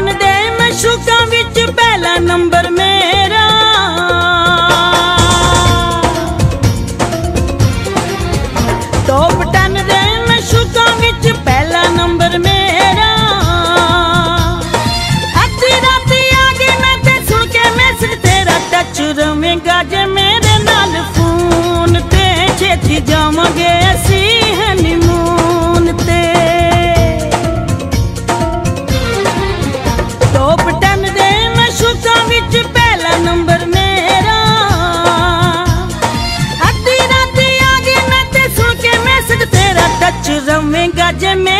जान दे मशूक बाजे में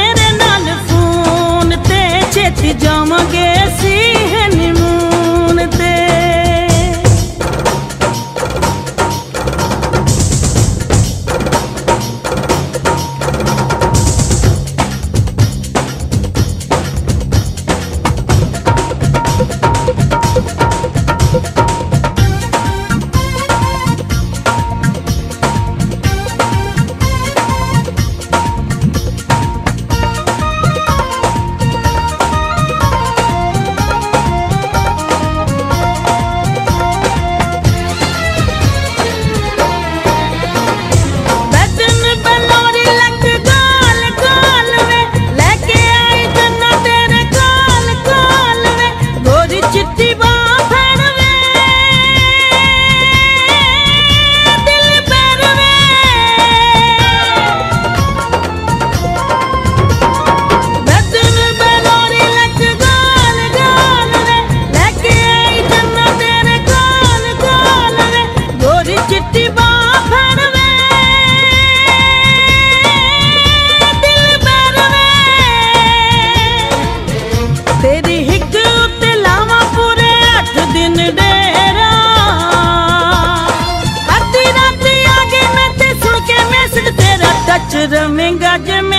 to the got Jim.